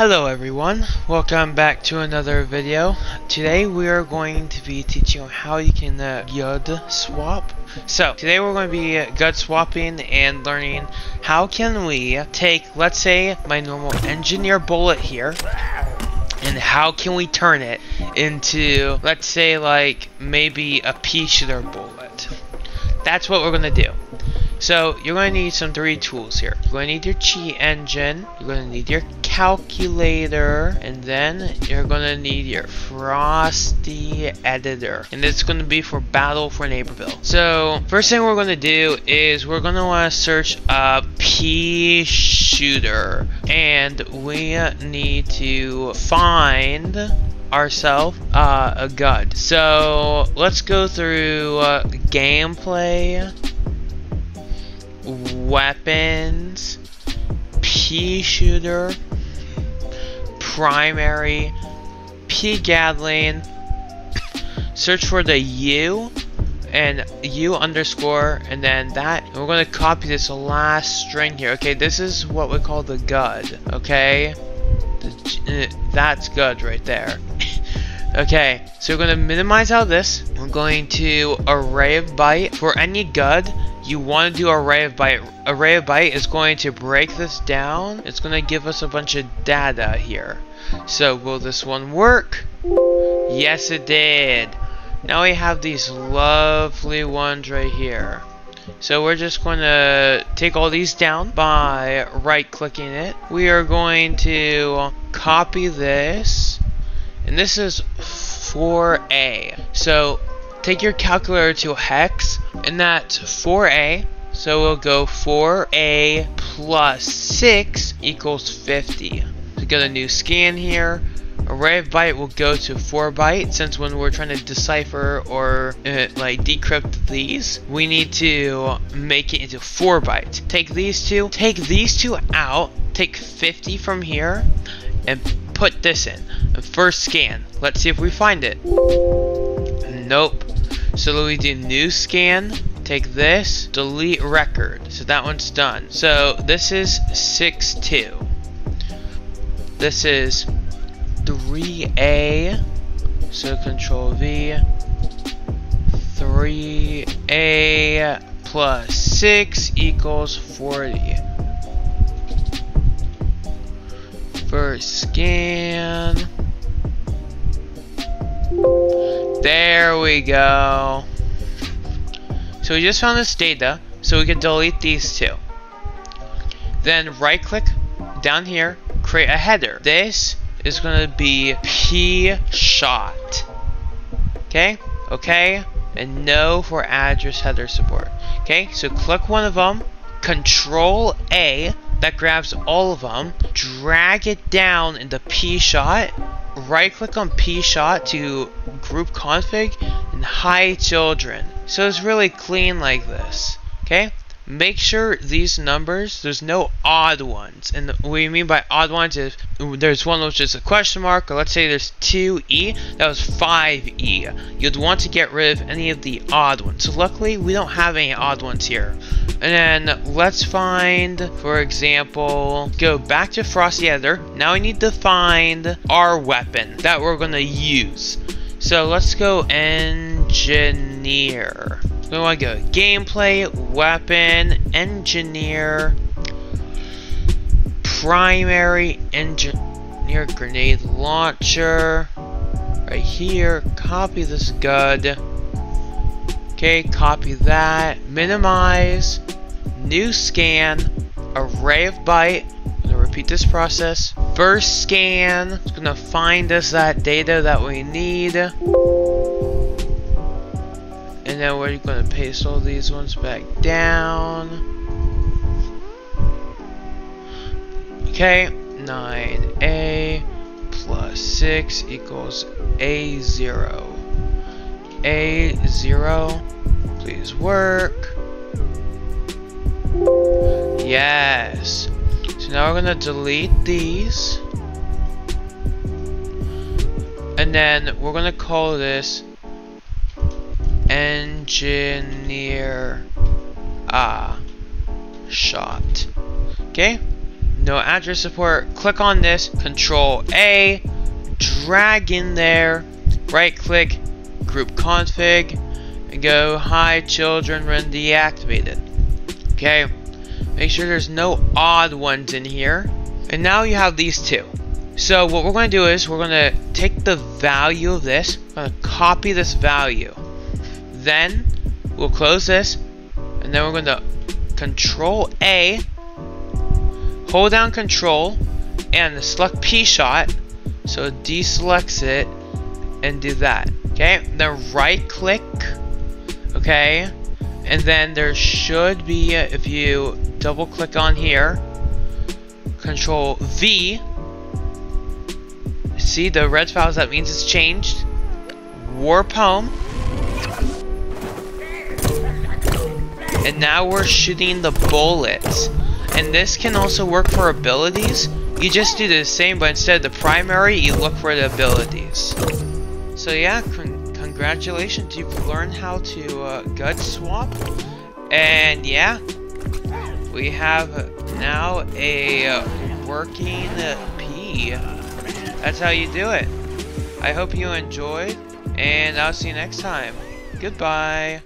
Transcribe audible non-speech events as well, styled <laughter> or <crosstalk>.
Hello everyone, welcome back to another video. Today we are going to be teaching you how you can uh, GUID swap. So today we're going to be uh, GUID swapping and learning how can we take, let's say, my normal engineer bullet here and how can we turn it into, let's say, like maybe a pea shooter bullet. That's what we're going to do. So you're going to need some three tools here. You're going to need your cheat engine, you're going to need your calculator, and then you're going to need your frosty editor. And it's going to be for Battle for Neighborville. So first thing we're going to do is we're going to want to search a pea shooter. And we need to find ourselves uh, a GUID. So let's go through uh, gameplay weapons, pea shooter, primary, pea gatling, search for the U and U underscore and then that we're gonna copy this last string here. Okay this is what we call the GUID okay? The, uh, that's good right there. <laughs> Okay so we're gonna minimize out this we're going to array of byte. For any GUID you want to do array of byte. Array of byte is going to break this down. It's going to give us a bunch of data here. So will this one work? Yes, it did. Now we have these lovely ones right here. So we're just going to take all these down by right clicking it. We are going to copy this. And this is 4A. So take your calculator to hex and that's 4a so we'll go 4a plus 6 equals 50 to get a new scan here. Array of byte will go to 4 byte since when we're trying to decipher or uh, like decrypt these we need to make it into 4 byte take these two take these two out take 50 from here and put this in. First scan. Let's see if we find it. Nope so we do new scan, take this, delete record. So that one's done. So this is 6-2. This is 3A. So control V. 3A plus 6 equals 40. First scan. There we go. So we just found this data, so we can delete these two. Then right click down here, create a header. This is going to be P shot. Okay? Okay? And no for address header support. Okay? So click one of them, control A, that grabs all of them, drag it down in the P shot, right click on P shot to group config and hide children. So it's really clean like this. Okay? Make sure these numbers, there's no odd ones. And what we mean by odd ones is there's one which is a question mark, or let's say there's 2E, that was 5E. You'd want to get rid of any of the odd ones. So luckily, we don't have any odd ones here. And then let's find, for example, go back to Frosty Editor. Now we need to find our weapon that we're going to use. So let's go engineer. We want to go gameplay, weapon, engineer, primary, engineer, grenade launcher. Right here, copy this GUID. Okay, copy that. Minimize, new scan, array of byte. I'm gonna repeat this process. First scan, it's gonna find us that data that we need. And then we're gonna paste all these ones back down. Okay, 9a plus 6 equals a0. a0, please work. Yes. So now we're gonna delete these. And then we're gonna call this engineer ah shot. Okay? no address support, click on this, control A, drag in there, right click, group config, and go hide children when deactivated. Okay, make sure there's no odd ones in here. And now you have these two. So what we're going to do is we're going to take the value of this, we're going to copy this value. Then we'll close this, and then we're going to control A, hold down control, and the select P shot, so deselects it, and do that. Okay, then right click, okay, and then there should be, if you double click on here, control V, see the red files, that means it's changed, warp home, And now we're shooting the bullets. And this can also work for abilities. You just do the same, but instead of the primary, you look for the abilities. So yeah, con congratulations, you've learned how to uh, gun swap. And yeah, we have now a uh, working P. That's how you do it. I hope you enjoyed, and I'll see you next time. Goodbye.